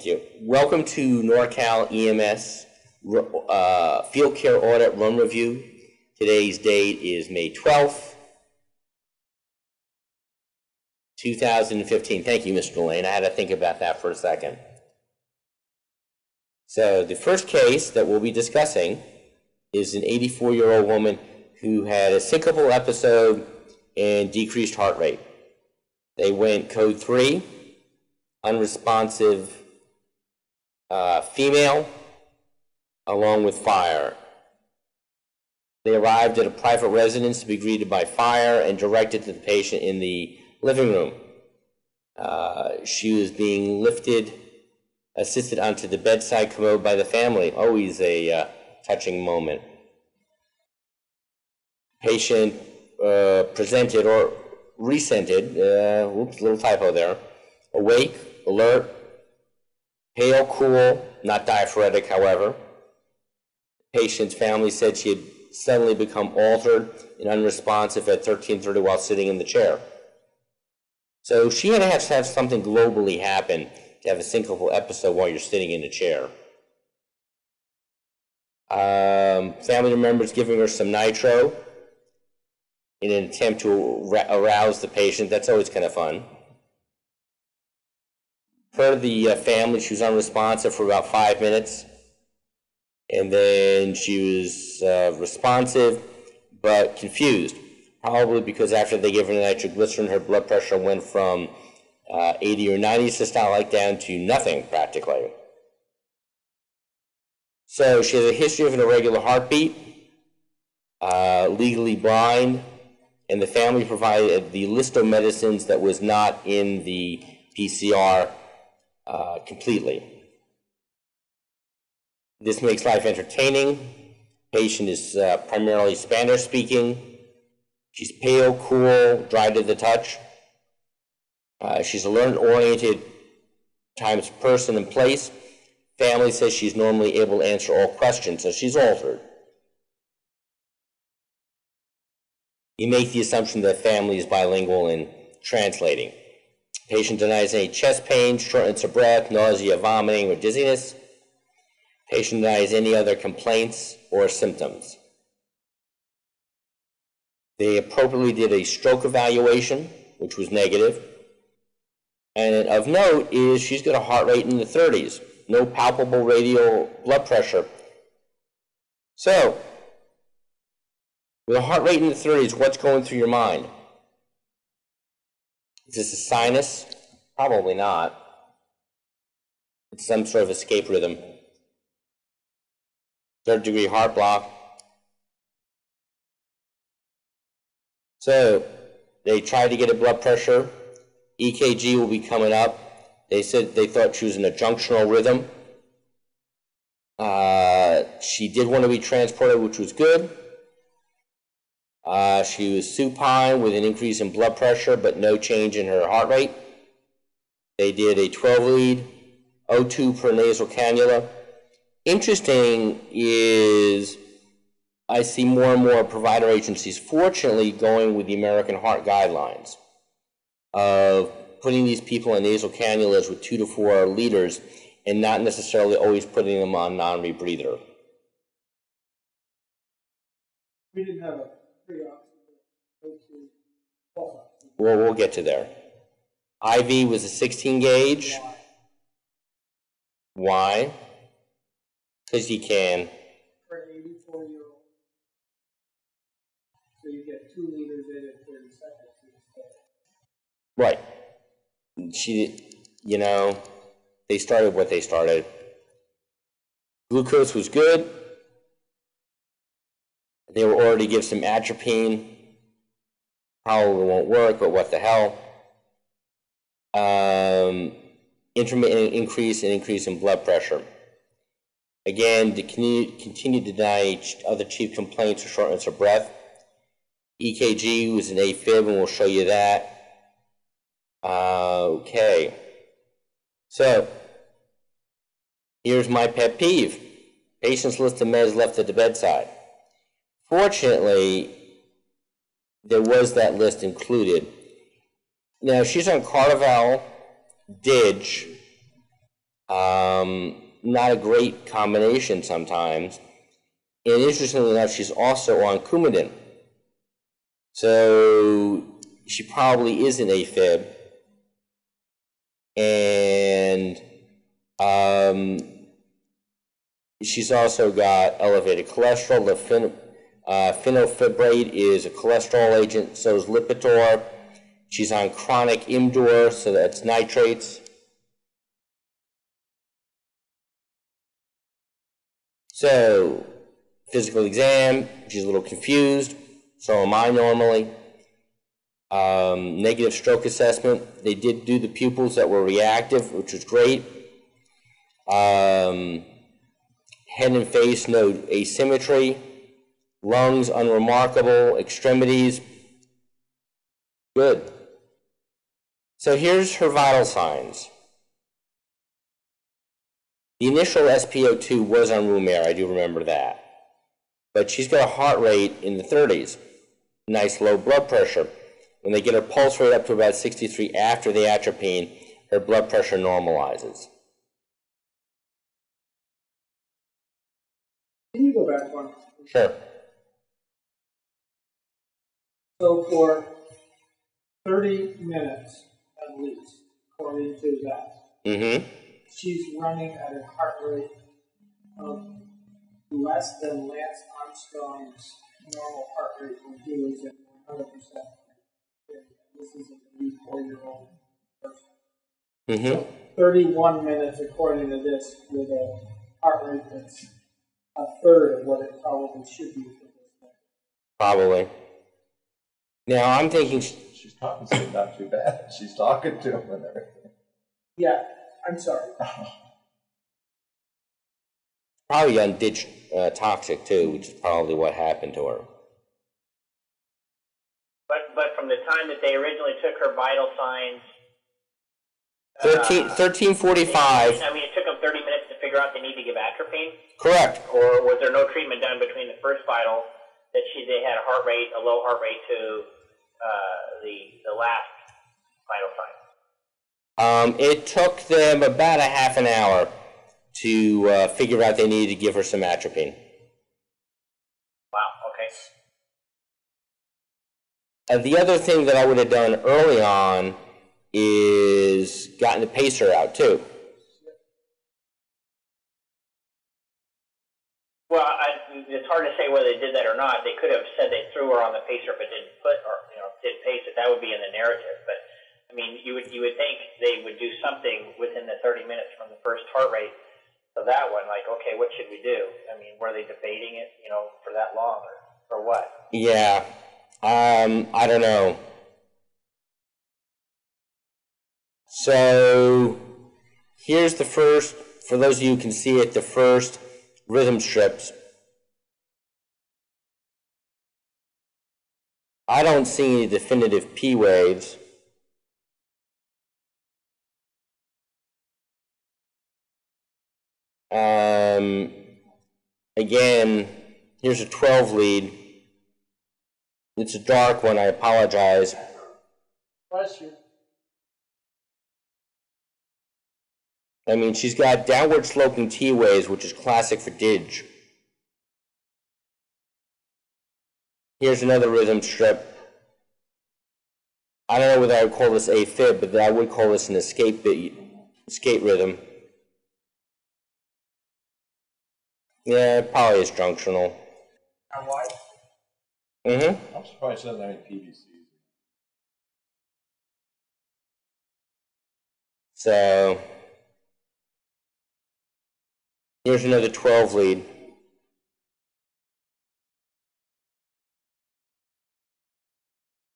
Thank you. Welcome to NorCal EMS uh, Field Care Audit Run Review. Today's date is May 12th, 2015. Thank you, Mr. Lane. I had to think about that for a second. So the first case that we'll be discussing is an 84-year-old woman who had a syncopal episode and decreased heart rate. They went code 3, unresponsive uh, female, along with fire. They arrived at a private residence to be greeted by fire and directed to the patient in the living room. Uh, she was being lifted, assisted onto the bedside commode by the family. Always a uh, touching moment. Patient uh, presented or resented, uh, whoops, little typo there, awake, alert, pale, cool, not diaphoretic, however. Patient's family said she had suddenly become altered and unresponsive at 1330 while sitting in the chair. So she had to have, have something globally happen to have a syncopal episode while you're sitting in a chair. Um, family members giving her some nitro in an attempt to arouse the patient. That's always kind of fun. Per the uh, family, she was unresponsive for about five minutes. And then she was uh, responsive but confused, probably because after they gave her nitroglycerin, her blood pressure went from uh, 80 or 90 systolic down to nothing practically. So she has a history of an irregular heartbeat, uh, legally blind, and the family provided the list of medicines that was not in the PCR uh, completely. This makes life entertaining. Patient is uh, primarily Spanish speaking. She's pale, cool, dry to the touch. Uh, she's a learned oriented times person and place. Family says she's normally able to answer all questions, so she's altered. You make the assumption that family is bilingual in translating. Patient denies any chest pain, shortness of breath, nausea, vomiting, or dizziness. Patient denies any other complaints or symptoms. They appropriately did a stroke evaluation, which was negative. And of note is she's got a heart rate in the 30s, no palpable radial blood pressure. So, with a heart rate in the 30s, what's going through your mind? Is this a sinus? Probably not. It's some sort of escape rhythm. Third degree heart block. So they tried to get a blood pressure. EKG will be coming up. They said they thought she was in a junctional rhythm. Uh, she did want to be transported, which was good. Uh, she was supine with an increase in blood pressure, but no change in her heart rate. They did a 12 lead O2 per nasal cannula. Interesting is I see more and more provider agencies, fortunately, going with the American Heart Guidelines of putting these people in nasal cannulas with two to four liters and not necessarily always putting them on non-rebreather. We didn't have well, we'll get to there. IV was a 16 gauge. Why? Because you can. For an 84 year old. So you get two liters in in 30 seconds. Right. She, you know, they started what they started. Glucose was good. They were already give some atropine. Probably won't work, but what the hell. Um, intermittent increase and increase in blood pressure. Again, to continue, to deny other chief complaints or shortness of breath. EKG was an AFib, and we'll show you that. Uh, okay. So, here's my pet peeve. Patients list of meds left at the bedside. Fortunately, there was that list included. Now, she's on Cardival, Didge, Um, not a great combination sometimes. And interestingly enough, she's also on Coumadin. So she probably is an AFib. And um, she's also got elevated cholesterol. Uh, fenofibrate is a cholesterol agent, so is Lipitor. She's on chronic Imdur, so that's nitrates. So, physical exam, she's a little confused, so am I normally. Um, negative stroke assessment, they did do the pupils that were reactive, which was great. Um, head and face, no asymmetry. Lungs, unremarkable. Extremities, good. So here's her vital signs. The initial SpO2 was on room air, I do remember that. But she's got a heart rate in the 30s, nice low blood pressure. When they get her pulse rate up to about 63 after the atropine, her blood pressure normalizes. Can you go back one? Sure. So for thirty minutes at least, according to that, Mm-hmm. she's running at a heart rate of less than Lance Armstrong's normal heart rate when he was at one hundred percent. This is an eighty-four-year-old person. Mm-hmm. Thirty-one minutes according to this with a heart rate that's a third of what it probably should be for this thing. Probably. Now I'm thinking, She's talking to him not too bad. She's talking to him and everything. Yeah, I'm sorry. probably on ditch uh, toxic too, which is probably what happened to her. But but from the time that they originally took her vital signs, 13, 1345, I mean, it took them 30 minutes to figure out they need to give atropine, correct. or was there no treatment done between the first vital that she they had a heart rate, a low heart rate to uh, the the last vital sign? Um, it took them about a half an hour to uh, figure out they needed to give her some atropine. Wow. Okay. Uh, the other thing that I would have done early on is gotten the pacer out too. Well, I, it's hard to say whether they did that or not. They could have said they threw her on the pacer but didn't put or didn't pace it. That would be in the narrative. But I mean, you would you would think they would do something within the 30 minutes from the first heart rate of that one. Like, okay, what should we do? I mean, were they debating it, you know, for that long or or what? Yeah, um, I don't know. So here's the first, for those of you who can see it, the first rhythm strips. I don't see any definitive P waves. Um, again, here's a 12 lead. It's a dark one, I apologize. Bless you. I mean, she's got downward sloping T waves, which is classic for Dig. Here's another rhythm strip. I don't know whether I would call this a fib, but I would call this an escape beat, escape rhythm. Yeah, it probably is junctional. And why? Mm-hmm. I'm surprised she doesn't have any PVCs. So here's another 12 lead.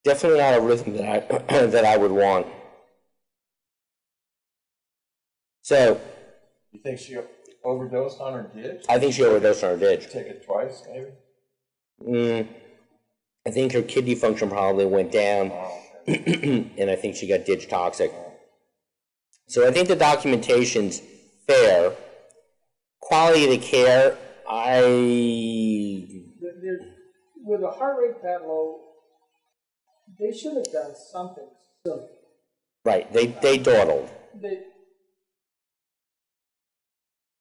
Definitely not a rhythm that I that I would want. So You think she overdosed on her ditch? I think she overdosed on her ditch. Take it twice, maybe? Mm, I think her kidney function probably went down, Oh, and I think she got ditch toxic. So I think the documentation's fair. Quality of the care, I with a heart rate that low, they should have done something silly. right. They they dawdled. They,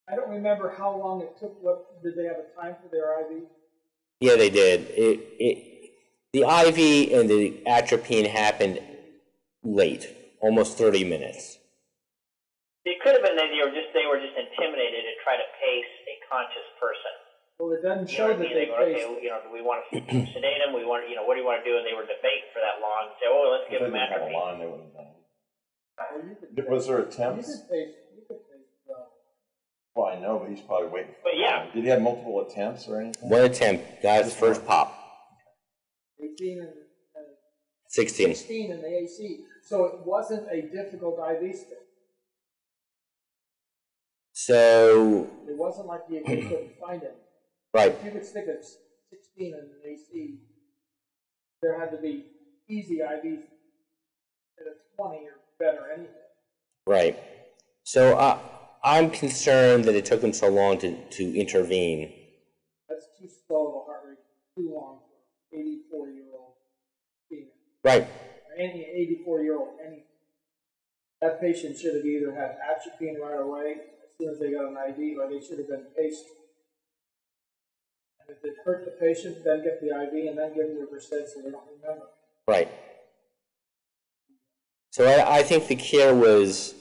I don't remember how long it took, what, did they have a time for their IV? Yeah, they did. It, it, the IV and the atropine happened late, almost 30 minutes. It could have been that they were just they were just intimidated to try to pace a conscious person. Well, it doesn't You know show that they They go, okay, faced, you know, do we want to sedate him? We want, you know, what do you want to do? And they were debating for that long. Say, oh, let's If give they him didn't have a atropine. line, they wouldn't have well, you could. Was there You attempts? could face, you could face, uh, Well, I know, but he's probably waiting. for But yeah. it. Did he have multiple attempts or anything? One attempt, got his first pop. eighteen and, and 16. sixteen in the AC, so it wasn't a difficult IV stick. So, It wasn't like you you couldn't find it. Right, If you could stick a sixteen in an AC, there had to be easy IVs at a twenty or better anyway. right. So I, I'm concerned that it took them so long to, to intervene. That's too slow of a heart rate, too long for eighty-four year old female, Right, or any eighty-four year old, any. That patient should have either had atropine right away, as soon as they got an IV, or they should have been paced. And if it hurt the patient, then get the IV and then give them the percent so they don't remember. right. So I, I think the care was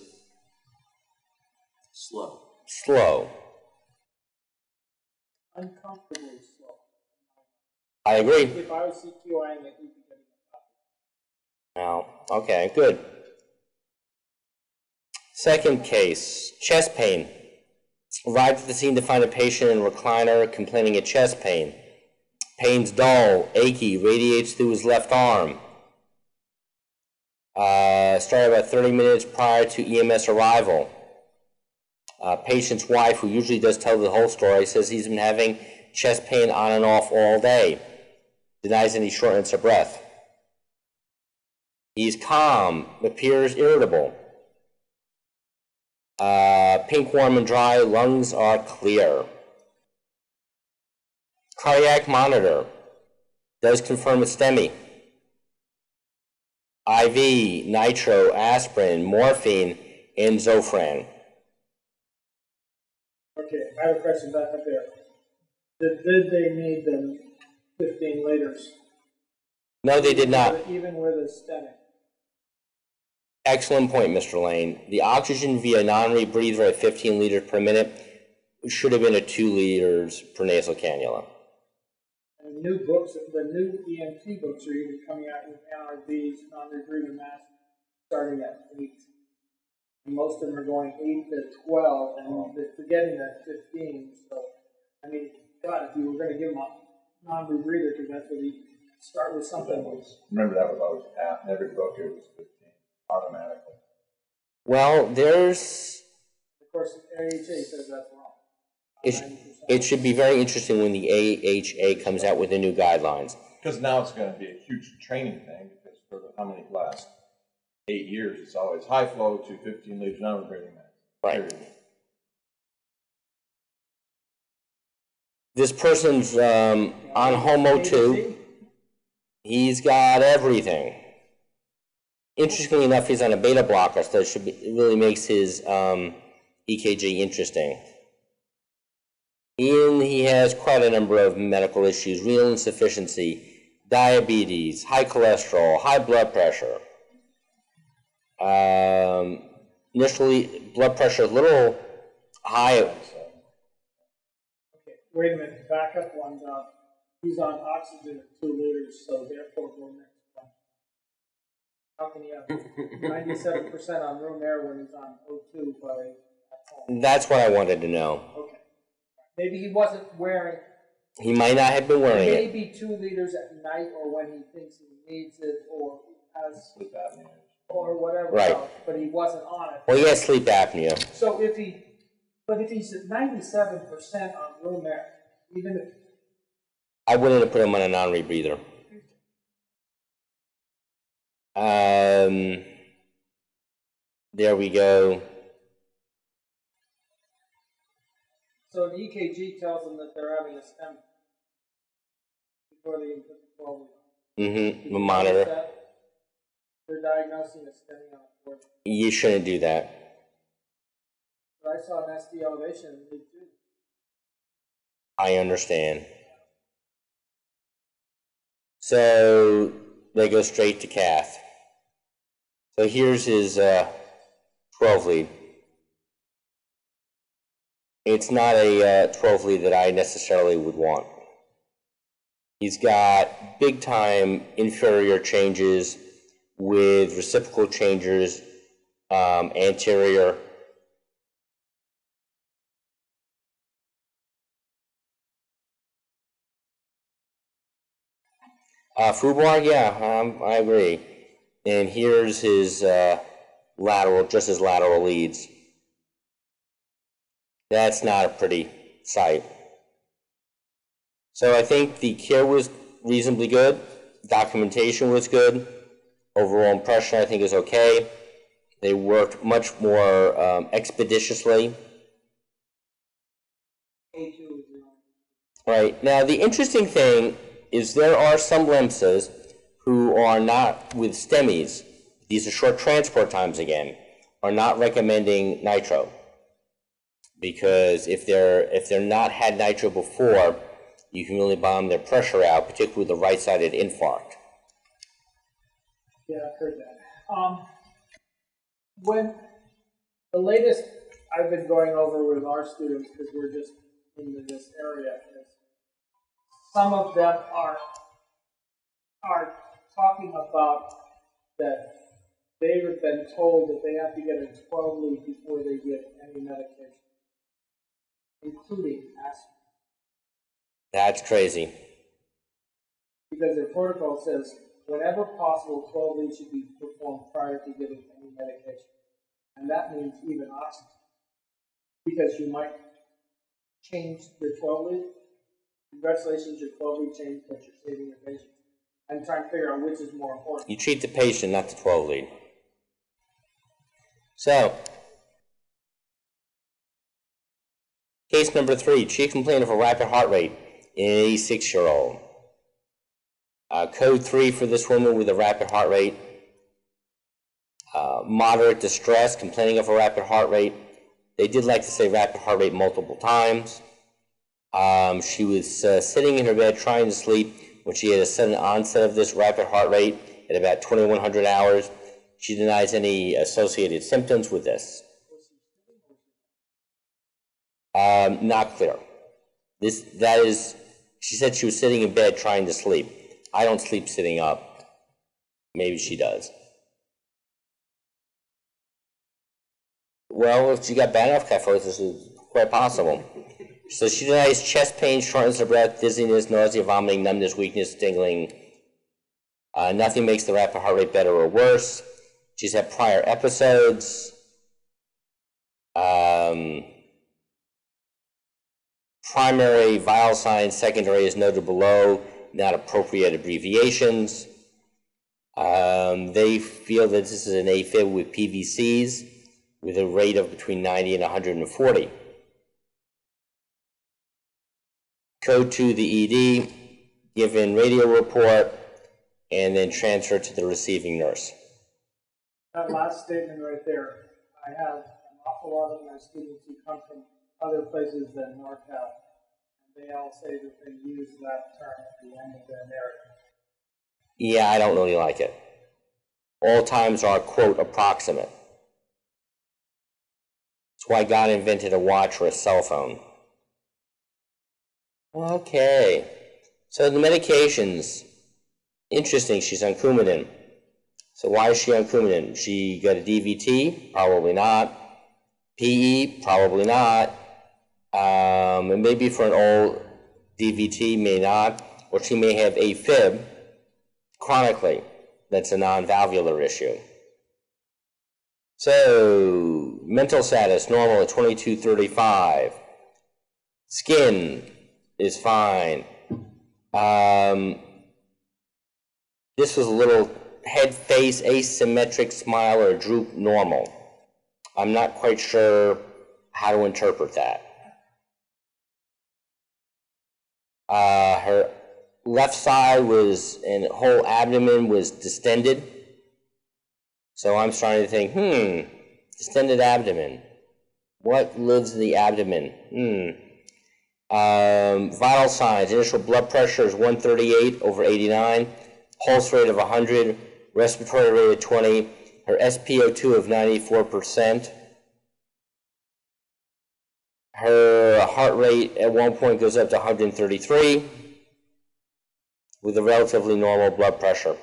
Slow. slow. Uncomfortably slow. I agree. If I was CQIing it, you'd be getting a copy. Now, okay, good. Second case, chest pain. Arrived at the scene to find a patient in a recliner complaining of chest pain. Pain's dull, achy, radiates through his left arm. Uh, started about 30 minutes prior to EMS arrival. Uh, patient's wife, who usually does tell the whole story, says he's been having chest pain on and off all day. Denies any shortness of breath. He's calm, appears irritable. Uh, pink, warm, and dry, lungs are clear. Cardiac monitor does confirm a STEMI. IV, nitro, aspirin, morphine, and Zofran. Okay, I have a question back up there. Did, did they need the fifteen liters? No, they did not. Even with a stemming? Excellent point, Mr. Lane. The oxygen via non-rebreather at 15 liters per minute should have been at 2 liters per nasal cannula. And the new books, the new EMT books are even coming out with NRBs, non-rebreather masks, starting at eight. And most of them are going eight to twelve, and they're forgetting that fifteen, so, I mean, God, if you were gonna give them a non-rebreather, because that's what you, start with That something. was, remember that was always, at- in every book it was fifteen, automatically. Well, there's, Of course, AHA says that's wrong. it, 90%. it should be very interesting when the AHA comes out with the new guidelines. Because now it's gonna be a huge training thing, because for the, how many last eight years, it's always high flow to fifteen liters, non breathing max. Right. Period. This person's um, on home O2. He's got everything. Interestingly enough, he's on a beta blocker, so it be, it really makes his um, EKG interesting. And he has quite a number of medical issues renal insufficiency, diabetes, high cholesterol, high blood pressure. Um, initially, blood pressure a little high. Okay, wait a minute, back up one, uh, he's on oxygen at two liters, so therefore. How can he have ninety-seven percent on room air when he's on O two by at? That's what I wanted to know. Okay. Maybe he wasn't wearing, He might not have been wearing it. maybe two liters at night or when he thinks he needs it or has, Sleep apnea. or whatever Right. else, but he wasn't on it. Well, he has sleep apnea. So if he, but if he's at ninety-seven percent on room air, even if I wouldn't have put him on a non-rebreather. Um, there we go. So an EKG tells them that they're having a stem before they even put the twelve. Mm-hmm. Monitor. They're diagnosing a STEMI on. You shouldn't do that. But I saw an ST elevation in lead two. I understand. So they go straight to cath. So here's his uh, 12 lead. It's not a uh, 12 lead that I necessarily would want. He's got big time inferior changes with reciprocal changes um, anterior. Uh, yeah, um, I agree. And here's his uh, lateral, just his lateral leads. That's not a pretty sight. So I think the care was reasonably good, documentation was good, overall impression I think is okay. They worked much more um, expeditiously. Right, now the interesting thing is there are some LEMSAs who are not with STEMIs, these are short transport times again, are not recommending nitro. Because if they're, if they're not had nitro before, you can really bomb their pressure out, particularly the right-sided infarct. Yeah, I've heard that. Um, when the latest I've been going over with our students because we're just into this area is some of them are are talking about that they've been told that they have to get a 12 lead before they get any medication, including aspirin. That's crazy. Because their protocol says whenever possible, 12 leads should be performed prior to giving any medication. And that means even oxygen. Because you might change your 12 lead. Congratulations, your 12 lead changed, but you're saving your patient. I'm trying to figure out which is more important. You treat the patient, not the 12 lead. So, case number three, chief complaint of a rapid heart rate in an 86 year old. Uh, code three for this woman with a rapid heart rate. Uh, moderate distress, complaining of a rapid heart rate. They did like to say rapid heart rate multiple times. Um, she was uh, sitting in her bed trying to sleep when she had a sudden onset of this rapid heart rate at about 2100 hours. She denies any associated symptoms with this. Um, not clear. This that is. She said she was sitting in bed trying to sleep. I don't sleep sitting up. Maybe she does. Well, if she got bad enough kyphosis, it's quite possible. So she denies chest pain, shortness of breath, dizziness, nausea, vomiting, numbness, weakness, tingling. Uh, nothing makes the rapid heart rate better or worse. She's had prior episodes. Um, primary vital signs, secondary is noted below, not appropriate abbreviations. Um, they feel that this is an AFib with PVCs with a rate of between 90 and 140. Code to the ED, given radio report, and then transfer to the receiving nurse. That last statement right there, I have an awful lot of my students who come from other places than NorCal. And they all say that they use that term at the end of their narrative. Yeah, I don't really like it. All times are, quote, approximate. That's why God invented a watch or a cell phone. Okay. So the medications. Interesting, she's on Coumadin. So why is she on Coumadin? She got a DVT? Probably not. PE? Probably not. Um, and maybe for an old DVT, may not. Or she may have AFib chronically. That's a non-valvular issue. So, mental status normal at 2235. Skin is fine. Um, this was a little head face asymmetric smile or droop normal. I'm not quite sure how to interpret that. Uh, her left side was, and whole abdomen was distended. So I'm starting to think, hmm, distended abdomen. What lives in the abdomen? Hmm. Um, vital signs, initial blood pressure is 138 over 89, pulse rate of 100, respiratory rate of 20, her SpO2 of 94%. Her heart rate at one point goes up to 133 with a relatively normal blood pressure.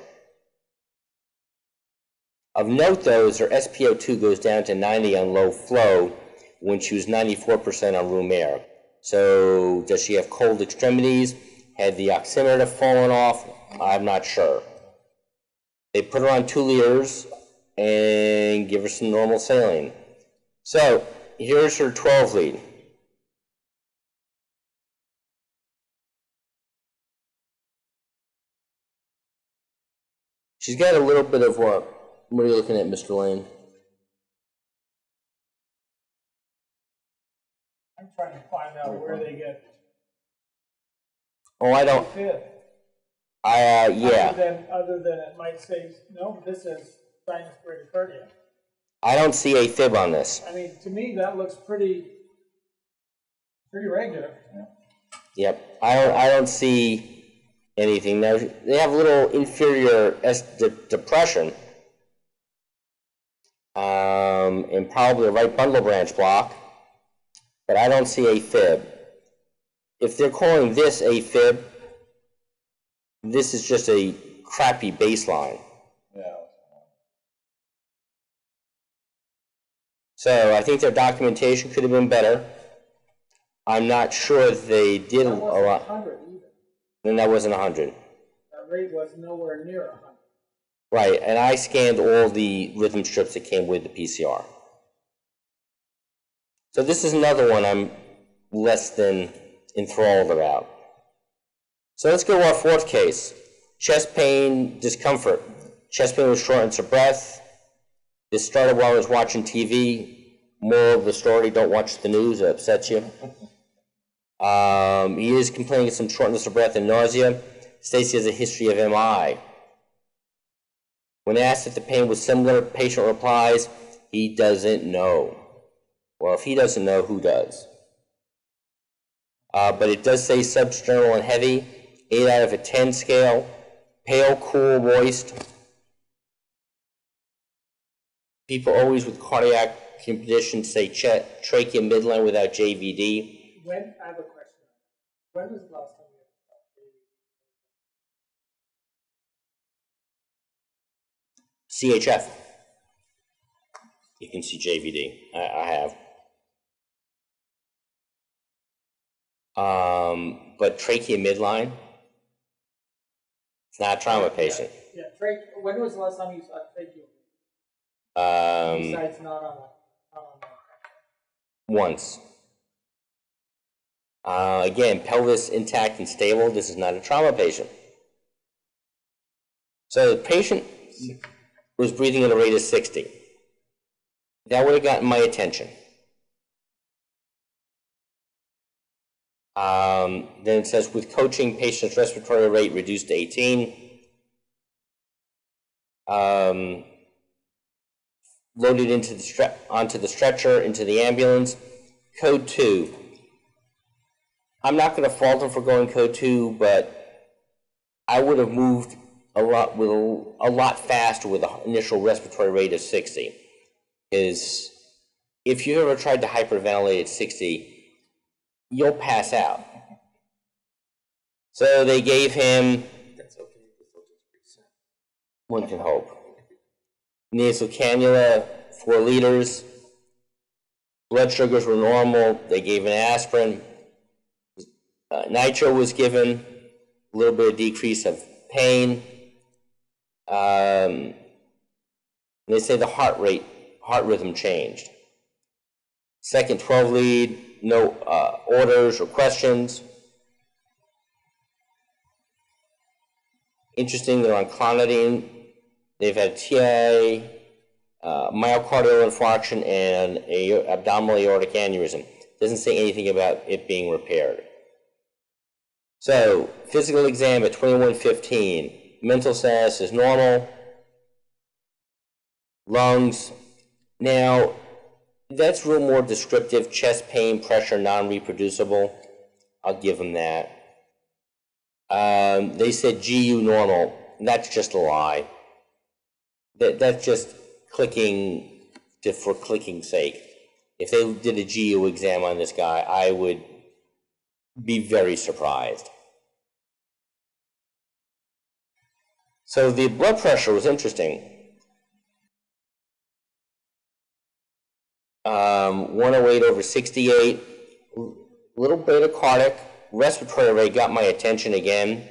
Of note, though, is her SpO2 goes down to 90 on low flow when she was 94% on room air. So, does she have cold extremities? Had the oximeter fallen off? I'm not sure. They put her on two liters and give her some normal saline. So, here's her 12 lead. She's got a little bit of what? What are you looking at, Mr. Lane? I'm trying to find out where they get Oh, I don't. fifth. I uh, yeah. Other than, other than it might say, no, this is sinus bradycardia. I don't see a fib on this. I mean, to me, that looks pretty, pretty regular. Yep. I don't. I don't see anything. Now they have a little inferior S de- depression, um, and probably a right bundle branch block, but I don't see a fib. If they're calling this a fib, this is just a crappy baseline. Yeah. So I think their documentation could have been better. I'm not sure they did a lot. And that wasn't 100. That rate was nowhere near a hundred. Right, and I scanned all the rhythm strips that came with the PCR. So this is another one I'm less than enthralled about. So let's go to our fourth case. Chest pain, discomfort. Chest pain with shortness of breath. This started while I was watching TV. Moral of the story, don't watch the news, it upsets you. Um, he is complaining of some shortness of breath and nausea. He has a history of MI. When asked if the pain was similar, patient replies, he doesn't know. Well, if he doesn't know, who does? Uh, but it does say substernal and heavy, 8 out of a 10 scale, pale, cool, moist. People always with cardiac conditions say ch- trachea midline without JVD. When, I have a question. When was the last time you CHF. You can see JVD. I, I have. Um, but trachea midline. It's not a trauma patient. Yeah, trach, when was the last time you saw trachea? Um, Besides not on a, on a. once. Uh, again, pelvis intact and stable. This is not a trauma patient. So the patient was breathing at a rate of 60. That would have gotten my attention. Um, then it says with coaching, patient's respiratory rate reduced to 18. Um, loaded into the onto the stretcher, into the ambulance. Code two. I'm not going to fault him for going code two, but I would have moved a lot with a, a lot faster with an initial respiratory rate of 60. Is if you ever tried to hyperventilate at 60, you'll pass out. So they gave him. One can hope nasal cannula, four liters. Blood sugars were normal. They gave an aspirin. Uh, nitro was given. A little bit of decrease of pain. Um, they say the heart rate, heart rhythm changed. Second 12 lead, no uh, orders or questions. Interesting, they're on clonidine. They've had TA, uh, myocardial infarction, and a abdominal aortic aneurysm. Doesn't say anything about it being repaired. So, physical exam at 2115. Mental status is normal. Lungs. Now, That's real more descriptive, chest pain, pressure, non-reproducible. I'll give them that. Um, they said GU normal. That's just a lie. That, that's just clicking to, for clicking's sake. If they did a GU exam on this guy, I would be very surprised. So the blood pressure was interesting. Um, 108 over 68, little bradycardic, respiratory rate got my attention again.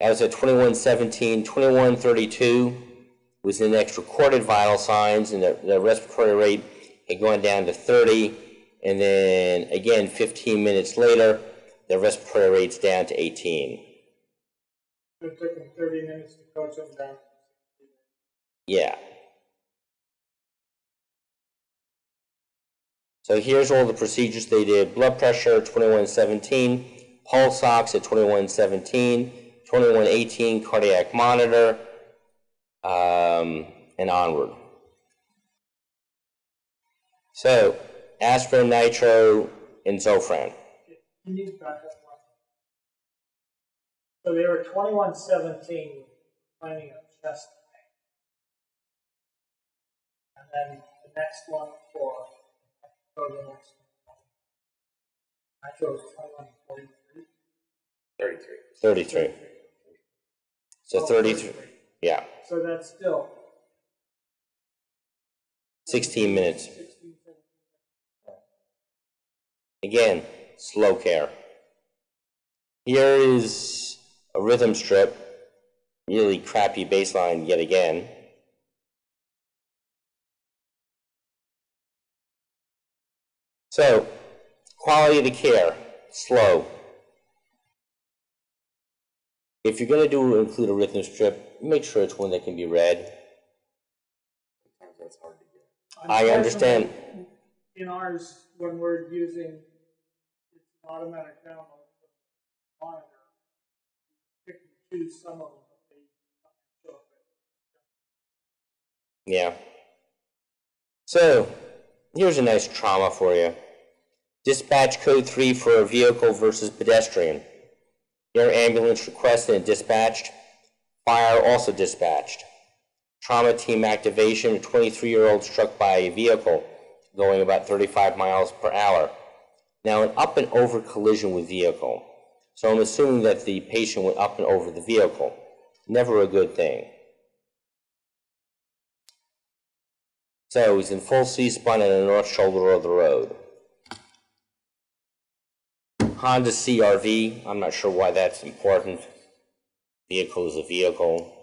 That was at 2117, 2132 was the next recorded vital signs, and the, the respiratory rate had gone down to 30. And then again, 15 minutes later, the respiratory rate's down to 18. It took them thirty minutes to coach them down. Yeah. So here's all the procedures they did. Blood pressure, 2117. Pulse ox at 2117. 2118, cardiac monitor, um, and onward. So, aspirin, nitro, and Zofran. So they were twenty-one seventeen, finding a chest pain. And then the next one for, next one. I chose twenty-one forty-three. 33. So 33, yeah, So that's still 16 minutes. Again, slow care. Here is a rhythm strip, really crappy baseline yet again. So, quality of the care, slow. If you're going to do include a rhythm strip, make sure it's one that can be read. I understand. In ours, when we're using, it's an automatic download from the monitor. Pick and choose some of them, but they show up. Yeah. So, here's a nice trauma for you. Dispatch code 3 for a vehicle versus pedestrian. Air ambulance requested and dispatched. Fire also dispatched. Trauma team activation, a 23-year-old struck by a vehicle going about 35 miles per hour. Now, an up and over collision with vehicle. So I'm assuming that the patient went up and over the vehicle. Never a good thing. So he's in full C-spine on the north shoulder of the road. Honda CRV, I'm not sure why that's important. Vehicle is a vehicle,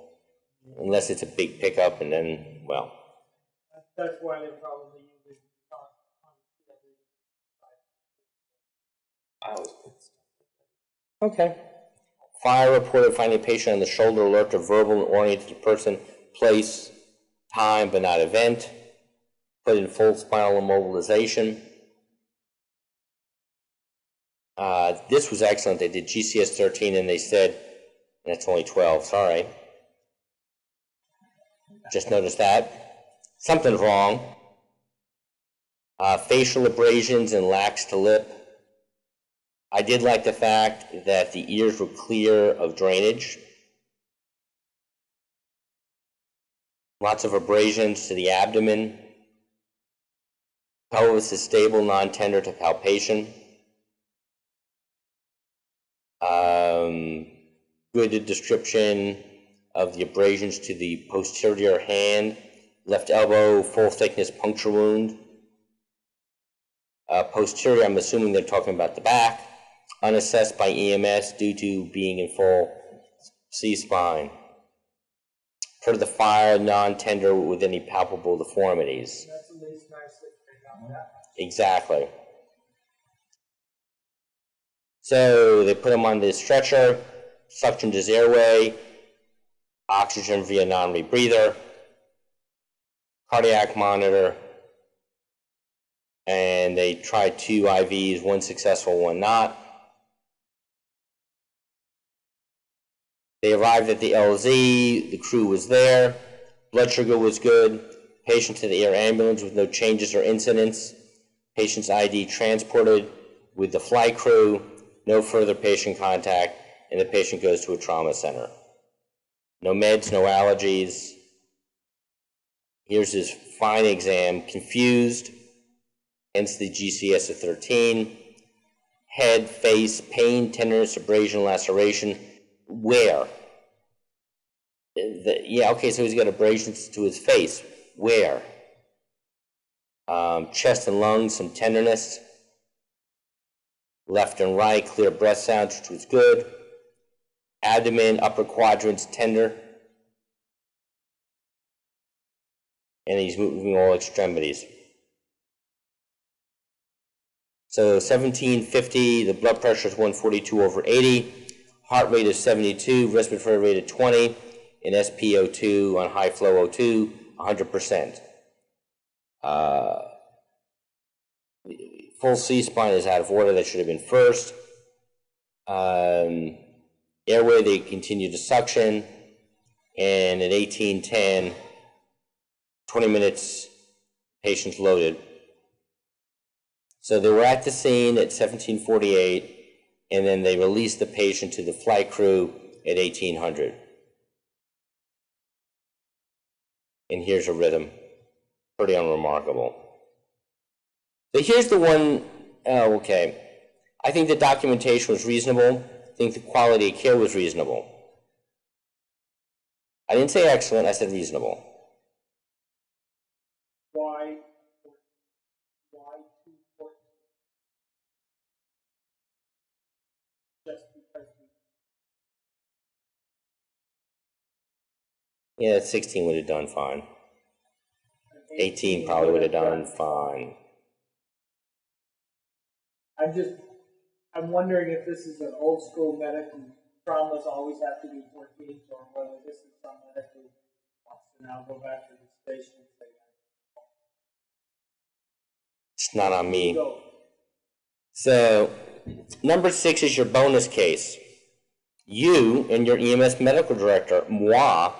unless it's a big pickup and then, well, That's why they probably use it on, on the other side. Okay. Fire reported finding patient on the shoulder alert to verbal and oriented person, place, time, but not event. Put in full spinal immobilization. Uh, this was excellent. They did GCS 13 and they said, and only 12, sorry. Just noticed that. Something's wrong. Uh, facial abrasions and lax to lip. I did like the fact that the ears were clear of drainage. Lots of abrasions to the abdomen. Pelvis is stable, non-tender to palpation. Um, good description of the abrasions to the posterior hand, left elbow, full thickness puncture wound. Uh, posterior, I'm assuming they're talking about the back, unassessed by EMS due to being in full C-spine. Per the fire, non-tender with any palpable deformities. That's at least nice that they got that. Exactly. So they put him on the stretcher, suctioned his airway, oxygen via non-rebreather, cardiac monitor, and they tried two IVs, one successful, one not. They arrived at the LZ, the crew was there, blood sugar was good, Patient to the air ambulance with no changes or incidents. Patient's ID transported with the flight crew, no further patient contact, and the patient goes to a trauma center. No meds, no allergies. Here's his fine exam, confused, hence the GCS of 13. Head, face, pain, tenderness, abrasion, laceration. Where? The, yeah, okay, so he's got abrasions to his face. Where? Um, chest and lungs, some tenderness. Left and right, clear breath sounds, which was good. Abdomen, upper quadrants, tender. And he's moving all extremities. So 1750, the blood pressure is 142 over 80, heart rate is 72, respiratory rate of 20, and SpO2 on high flow O2, 100%. Uh, full C spine is out of order, that should have been first. Um, airway, they continue to suction, and at 1810, 20 minutes, patient's loaded. So they were at the scene at 1748, and then they released the patient to the flight crew at 1800. And here's a rhythm. Pretty unremarkable. So here's the one, oh, okay. I think the documentation was reasonable. I think the quality of care was reasonable. I didn't say excellent, I said reasonable. Why, why two fourteen? Just because. Yeah, 16 would have done fine. 18 probably would have done fine. I'm just, I'm wondering if this is an old school medic and traumas always have to be fourteen, or whether this is some medic who wants to now go back to the station and say, It's not on me. go. So, number six is your bonus case. You and your EMS medical director, moi,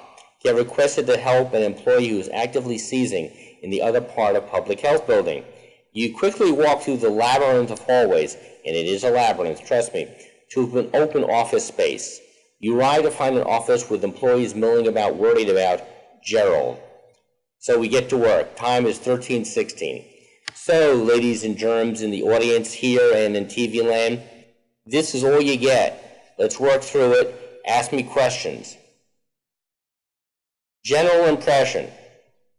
have requested to help an employee who is actively seizing in the other part of public health building. You quickly walk through the labyrinth of hallways, and it is a labyrinth, trust me, to an open office space. You arrive to find an office with employees milling about, worried about Gerald. So we get to work. Time is 1316. So, ladies and germs in the audience here and in TV land, this is all you get. Let's work through it. Ask me questions. General impression.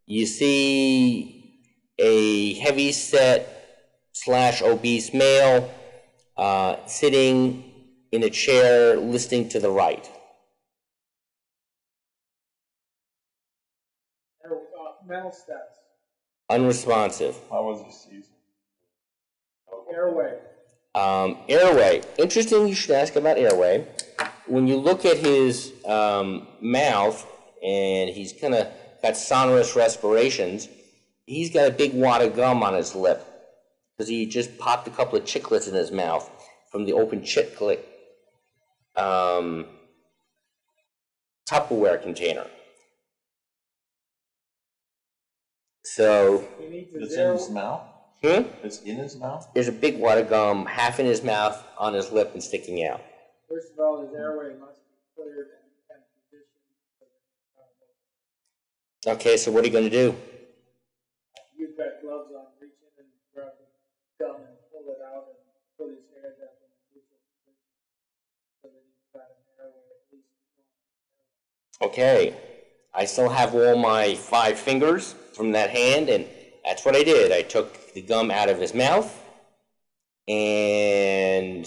You see a heavy set slash obese male uh, sitting in a chair listening to the right. Air- Mental stats, Unresponsive. How was he seasoned? airway, Um, airway. Interesting you should ask about airway. When you look at his um, mouth, and he's kind of got sonorous respirations, he's got a big wad of gum on his lip because he just popped a couple of chiclets in his mouth from the open chiclet um, Tupperware container. So, he It's in his mouth? hmm? It's in his mouth? there's a big wad of gum, half in his mouth, on his lip, and sticking out. first of all, his airway must be cleared and, and conditioned. Okay, so what are you going to do? Okay, I still have all my five fingers from that hand, and that's what I did. I took the gum out of his mouth, and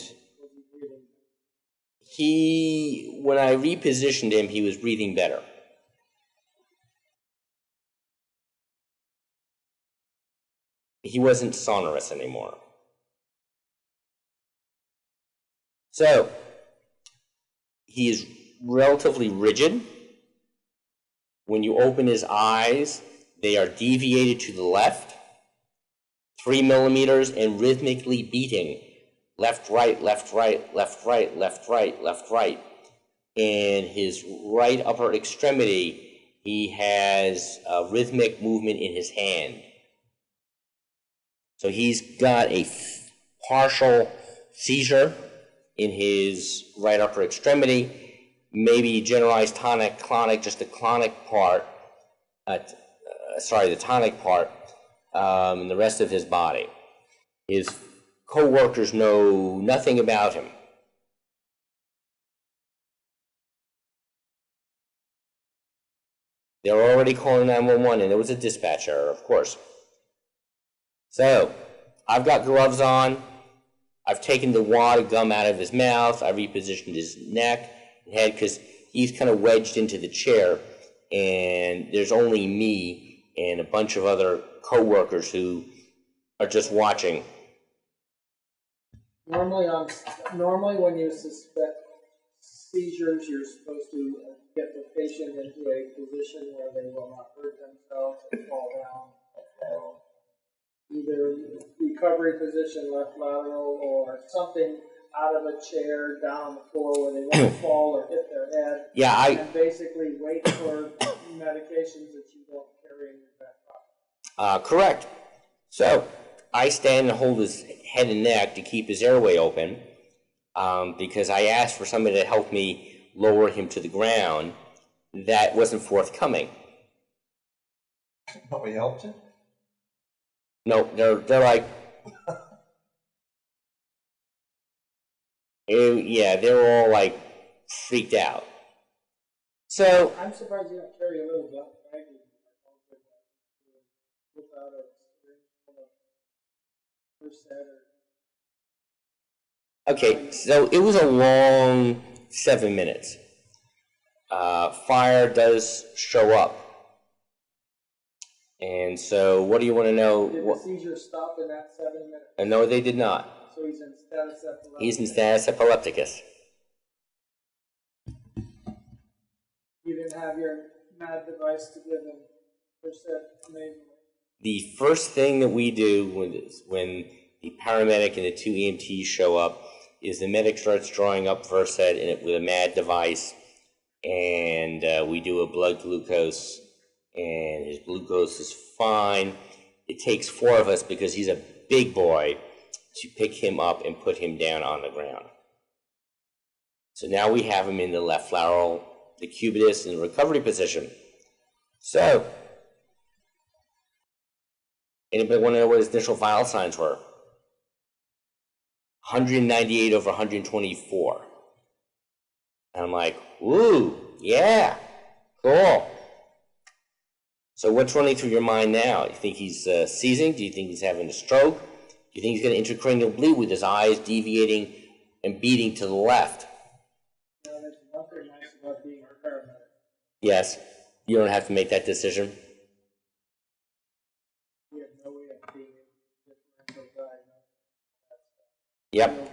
he, when I repositioned him, he was breathing better. He wasn't sonorous anymore. So, he is relatively rigid. When you open his eyes, they are deviated to the left, three millimeters, and rhythmically beating left, right, left, right, left, right, left, right, left, right. And his right upper extremity he has a rhythmic movement in his hand. So he's got a partial seizure in his right upper extremity, maybe generalized tonic clonic, just the clonic part, uh, uh, sorry, the tonic part, um, and the rest of his body. His co-workers know nothing about him. They were already calling 911, and there was a dispatch error, of course. So, I've got gloves on. I've taken the wad of gum out of his mouth. I repositioned his neck head because he's kind of wedged into the chair, and there's only me and a bunch of other coworkers who are just watching. Normally on, normally when you suspect seizures, you're supposed to get the patient into a position where they will not hurt themselves and fall down. Either recovery position, left lateral, or something out of a chair, down on the floor where they won't fall or hit their head. Yeah, I And basically wait for medications that you don't carry in your back pocket. uh, correct. So I stand and hold his head and neck to keep his airway open um, because I asked for somebody to help me lower him to the ground. That wasn't forthcoming. Nobody helped you? No, they're they're like, Eh, yeah, they're all like freaked out. So I'm surprised you don't carry a little belt bag. Without a syringe full or Okay, so it was a long seven minutes. Uh, fire does show up. And so, what do you want to know? Did the seizure stop in that seven minutes? and no, they did not. So he's in status epilepticus. He's in status epilepticus. You didn't have your mad device to give him nasally. The first thing that we do when, when the paramedic and the two EMTs show up is the medic starts drawing up Versed in it with a MAD device, and uh, we do a blood glucose, and his glucose is fine. It takes four of us because he's a big boy to pick him up and put him down on the ground. So now we have him in the left lateral decubitus in the recovery position. So, Anybody want to know what his initial vital signs were? 198 over 124. And I'm like, ooh, yeah, cool. So what's running through your mind now? You think he's uh, seizing? Do you think he's having a stroke? Do you think he's going to intracranial bleed with his eyes deviating and beating to the left? Yes. You don't have to make that decision. Yep.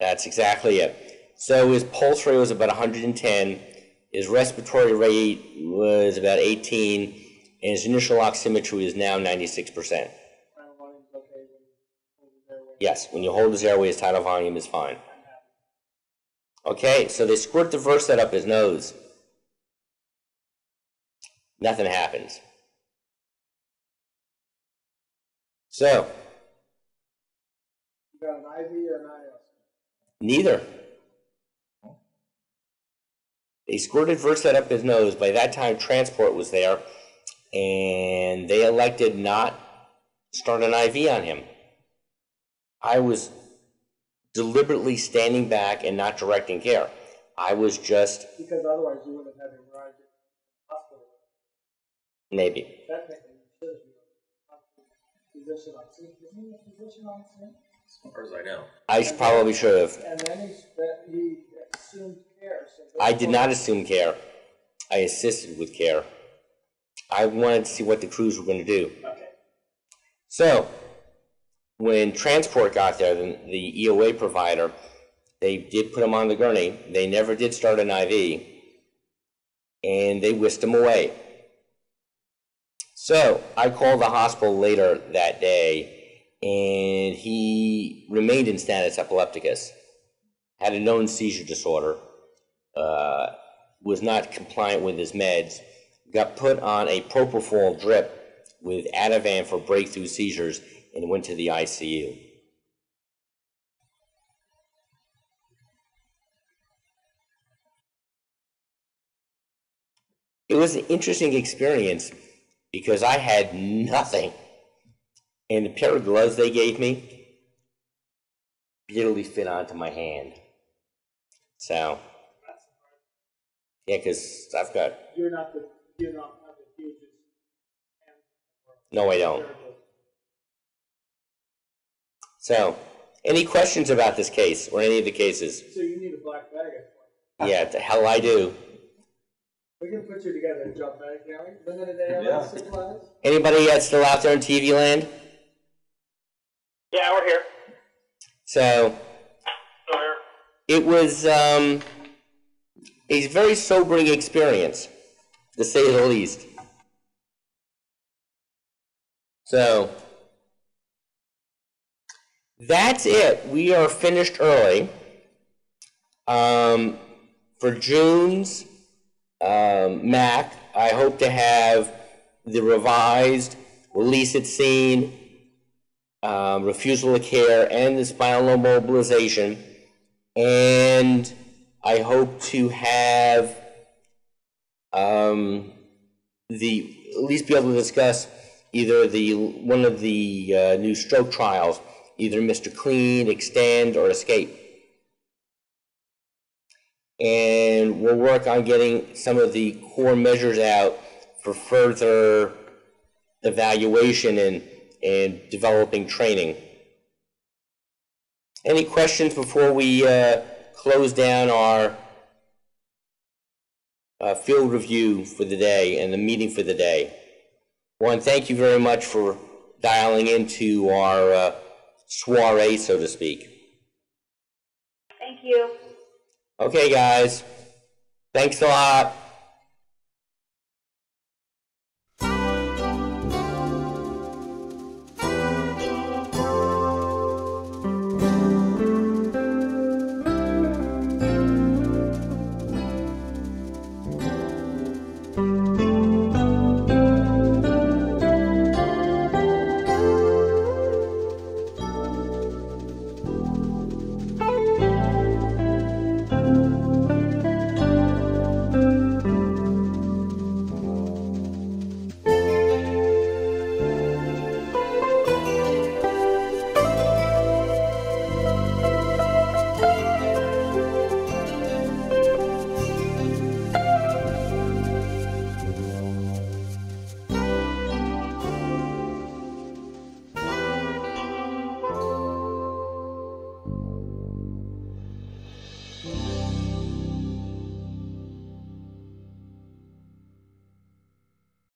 That's exactly it. So his pulse rate was about 110, his respiratory rate was about 18, and his initial oximetry is now 96%. Tidal volume's okay when you hold it there. when- Yes, when you hold his airway, his tidal volume is fine. Okay, so they squirt the Versed up his nose. Nothing happens. So, You got an IV or an IO? Neither. They squirted Versed up his nose. By that time, transport was there, and they elected not to start an IV on him. I was deliberately standing back and not directing care. I was just Because otherwise you wouldn't have had him arrive at the hospital. maybe. Technically, you should be a physician on scene. Isn't he a physician on scene? As far as I know. I probably should have. And then he, spent- he assumed care, so. I did not assume care. I assisted with care. I wanted to see what the crews were going to do. Okay. So, when transport got there, the, the EOA provider, they did put him on the gurney. They never did start an IV, and they whisked him away. So, I called the hospital later that day, and he remained in status epilepticus, had a known seizure disorder, uh, was not compliant with his meds, got put on a propofol drip with Ativan for breakthrough seizures, and went to the ICU. It was an interesting experience because I had nothing. And the pair of gloves they gave me barely fit onto my hand. So, yeah, because I've got, You're not the, you don't have the hugest. no, I don't. So, any questions about this case or any of the cases? So you need a black bag at point. Yeah, the hell I do. We can put you together and jump back, can we? Limited Yeah. supplies? Anybody that's still out there in TV land? Yeah, we're here. So, Still here. it was um, a very sobering experience, to say the least. So, that's it. We are finished early. Um, for June's um, MAC, I hope to have the revised release at scene, um, refusal of care, and the spinal mobilization. And I hope to have um, the at least be able to discuss either the one of the uh, new stroke trials, either MR CLEAN, Extend, or Escape. And we'll work on getting some of the core measures out for further evaluation and, and developing training. Any questions before we uh, close down our uh, field review for the day and the meeting for the day? One, thank you very much for dialing into our uh, soiree, so to speak. Thank you. Okay, guys. Thanks a lot.